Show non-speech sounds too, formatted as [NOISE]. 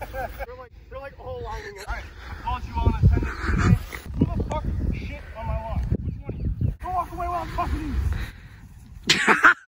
we're like, we're like all lining up. Alright, I called you on attendance today. Who the fuck shit on my lawn? Which one of you? Go walk away while I'm fucking you. [LAUGHS]